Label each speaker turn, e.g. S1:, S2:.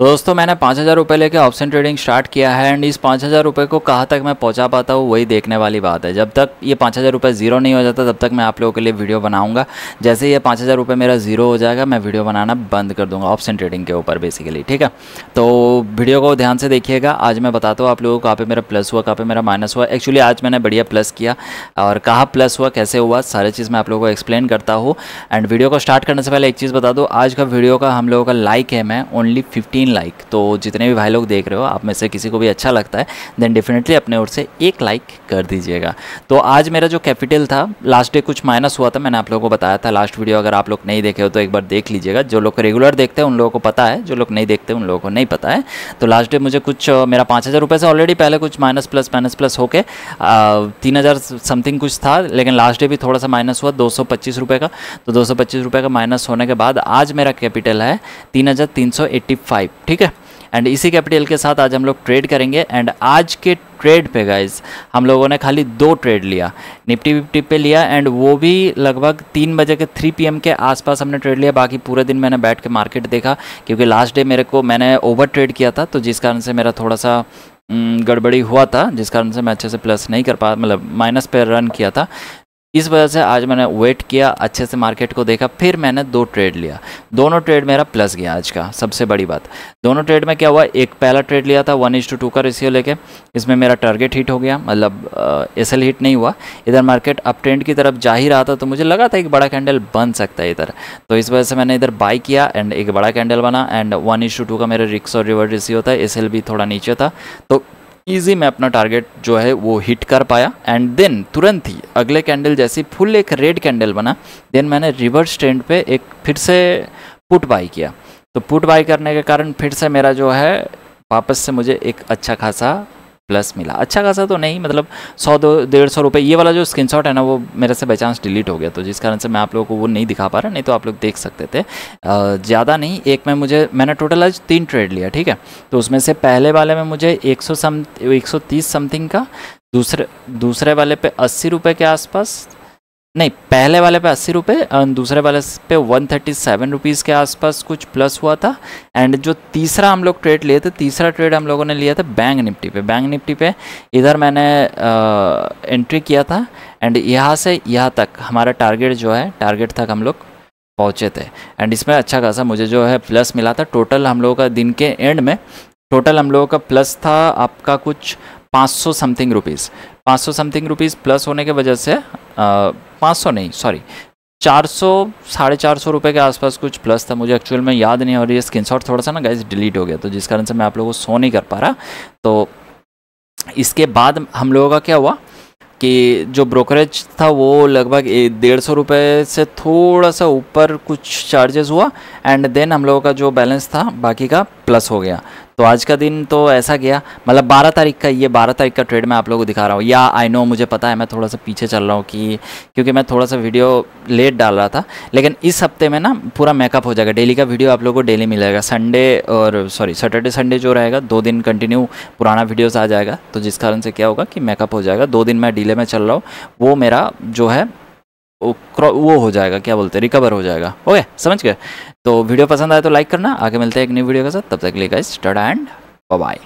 S1: तो दोस्तों, मैंने पाँच हज़ार रुपये लेके ऑप्शन ट्रेडिंग स्टार्ट किया है एंड इस पाँच हज़ार रुपये को कहाँ तक मैं पहुँचा पाता हूँ, वही देखने वाली बात है। जब तक ये पाँच हज़ार रुपये ज़ीरो नहीं हो जाता, तब तक मैं आप लोगों के लिए वीडियो बनाऊँगा। जैसे ये पाँच हज़ार रुपये मेरा ज़ीरो हो जाएगा, मैं वीडियो बनाना बंद कर दूँगा ऑप्शन ट्रेडिंग के ऊपर बेसिकली ठीक है? तो वीडियो को ध्यान से देखिएगा। आज मैं बताता हूँ आप लोगों को कहाँ पर मेरा प्लस हुआ, कहाँ पर मेरा माइनस हुआ। एक्चुअली आज मैंने बढ़िया प्लस किया। और कहाँ प्लस हुआ, कैसे हुआ, सारी चीज़ मैं आप लोगों को एक्सप्लेन करता हूँ। एंड वीडियो को स्टार्ट करने से पहले एक चीज़ बता दूँ। आज का वीडियो का हम लोगों का लाइक है, मैं ओनली फिफ्टीन लाइक तो जितने भी भाई लोग देख रहे हो, आप में से किसी को भी अच्छा लगता है देन डेफिनेटली अपने ओर से एक लाइक कर दीजिएगा। तो आज मेरा जो कैपिटल था लास्ट डे कुछ माइनस हुआ था, मैंने आप लोगों को बताया था। लास्ट वीडियो अगर आप लोग नहीं देखे हो तो एक बार देख लीजिएगा। जो लोग रेगुलर देखते हैं, उन लोगों को पता है, जो लोग नहीं देखते उन लोगों को नहीं पता है। तो लास्ट डे मुझे कुछ, मेरा पाँच हज़ार रुपये से ऑलरेडी पहले कुछ माइनस प्लस माइनस प्लस होके तीन हज़ार समथिंग कुछ था, लेकिन लास्ट डे भी थोड़ा सा माइनस हुआ, दो सौ पच्चीस का। तो दो सौ पच्चीस रुपये का माइनस होने के बाद आज मेरा कैपिटल है तीन हज़ार तीन सौ एट्टी फाइव ठीक है? एंड इसी कैपिटल के साथ आज हम लोग ट्रेड करेंगे। एंड आज के ट्रेड पे गाइज़ हम लोगों ने खाली दो ट्रेड लिया। निफ्टी विफ्टी पे लिया एंड वो भी लगभग तीन बजे के थ्री पीएम के आसपास हमने ट्रेड लिया। बाकी पूरे दिन मैंने बैठ के मार्केट देखा, क्योंकि लास्ट डे मेरे को मैंने ओवर ट्रेड किया था तो जिस कारण से मेरा थोड़ा सा गड़बड़ी हुआ था, जिस कारण से मैं अच्छे से प्लस नहीं कर पा मतलब माइनस पे रन किया था। इस वजह से आज मैंने वेट किया, अच्छे से मार्केट को देखा, फिर मैंने दो ट्रेड लिया। दोनों ट्रेड मेरा प्लस गया आज का, सबसे बड़ी बात। दोनों ट्रेड में क्या हुआ, एक पहला ट्रेड लिया था वन इज़ टू टू का रेशियो लेके, इसमें मेरा टारगेट हिट हो गया मतलब एस एल हिट नहीं हुआ। इधर मार्केट अप ट्रेंड की तरफ़ जा ही रहा था तो मुझे लगा था एक बड़ा कैंडल बन सकता है इधर। तो इस वजह से मैंने इधर बाई किया एंड एक बड़ा कैंडल बना and one is to two का मेरा रिक्स और रिवर्ड रेशियो था एस एल भी थोड़ा नीचे था। तो ईजी मैं अपना टारगेट जो है वो हिट कर पाया। एंड देन तुरंत ही अगले कैंडल जैसी फुल एक रेड कैंडल बना। देन मैंने रिवर्स ट्रेंड पे एक फिर से पुट बाई किया। तो पुट बाई करने के कारण फिर से मेरा जो है वापस से मुझे एक अच्छा खासा प्लस मिला। अच्छा खासा तो नहीं मतलब सौ दो, डेढ़ सौ रुपये ये वाला जो स्क्रीनशॉट है ना, वो मेरे से बाई चांस डिलीट हो गया। तो जिस कारण से मैं आप लोगों को वो नहीं दिखा पा रहा, नहीं तो आप लोग देख सकते थे। ज़्यादा नहीं, एक में मुझे, मैंने टोटल आज तीन ट्रेड लिया, ठीक है? तो उसमें से पहले वाले में मुझे एक सौ सम, एक सौ तीस समथिंग का, दूसरे दूसरे वाले पे अस्सी रुपये के आसपास नहीं पहले वाले पे अस्सी रुपये दूसरे वाले पे वन थर्टी सेवन रुपीज़ के आसपास कुछ प्लस हुआ था। एंड जो तीसरा हम लोग ट्रेड लिए थे तीसरा ट्रेड हम लोगों ने लिया था बैंक निफ्टी पे। बैंक निफ्टी पे इधर मैंने आ, एंट्री किया था। एंड यहाँ से यहाँ तक हमारा टारगेट जो है टारगेट तक हम लोग पहुँचे थे। एंड इसमें अच्छा खासा मुझे जो है प्लस मिला था। टोटल हम लोगों का दिन के एंड में टोटल हम लोगों का प्लस था आपका कुछ 500 something rupees 500 something rupees plus होने के वजह से पाँच सौ नहीं सॉरी चार सौ, साढ़े चार सौ रुपये के आसपास कुछ प्लस था, मुझे एक्चुअल में याद नहीं हो और ये स्क्रीनशॉट थोड़ा सा ना गाइज़ डिलीट हो गया तो जिस कारण से मैं आप लोगों को शो नहीं कर पा रहा तो इसके बाद हम लोगों का क्या हुआ कि जो ब्रोकरेज था वो लगभग डेढ़ सौ रुपये से थोड़ा सा ऊपर कुछ चार्जेस हुआ एंड देन हम लोगों का जो बैलेंस था, बाकी का प्लस हो गया। तो आज का दिन तो ऐसा गया। मतलब बारह तारीख का ये बारह तारीख का ट्रेड मैं आप लोगों को दिखा रहा हूँ। या आई नो मुझे पता है, मैं थोड़ा सा पीछे चल रहा हूँ कि क्योंकि मैं थोड़ा सा वीडियो लेट डाल रहा था। लेकिन इस हफ़्ते में ना पूरा मेकअप हो जाएगा। डेली का वीडियो आप लोगों को डेली मिलेगा। संडे और सॉरी सैटरडे संडे जो रहेगा, दो दिन कंटिन्यू पुराना वीडियोस आ जाएगा। तो जिस कारण से क्या होगा कि मेकअप हो जाएगा। दो दिन मैं डिले में चल रहा हूँ। वो मेरा जो है वो हो जाएगा, क्या बोलते हैं रिकवर हो जाएगा। ओके समझ गए? तो वीडियो पसंद आए तो लाइक करना। आगे मिलते हैं एक न्यू वीडियो के साथ। तब तक गाइस स्टार्ट एंड बाय